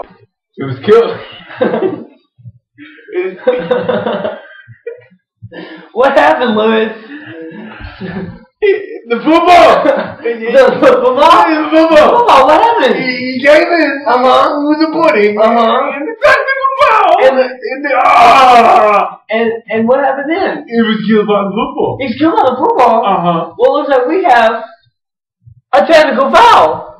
It was killed. what happened, Lewis? the football. the, football? The football. Football, what happened? He gave it Uh-huh. Uh, with the pudding. Uh-huh. And the football. And the- and the, ah! And and what happened then? It was killed by the football. He's killed by the football. Uh huh. Well, it looks like we have a technical foul.